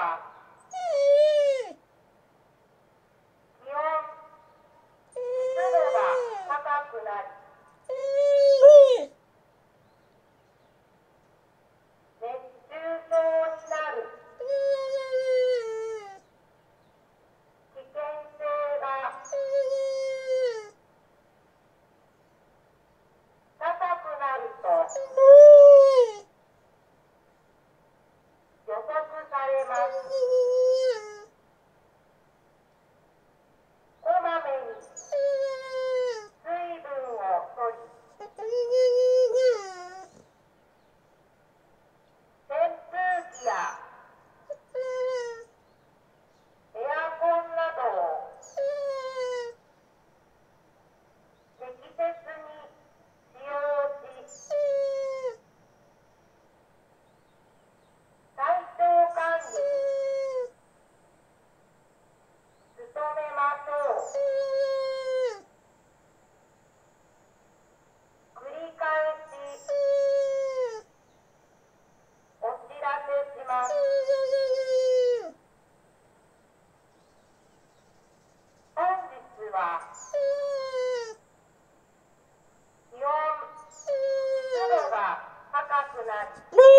거야. Tchau. 気温、湿度が高くなって